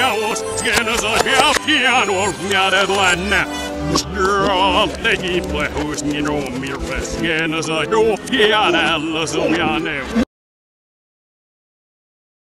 Naus, skenas a piano, miare lenne. Stralte i plehus minun mirves, skenas a do pianella.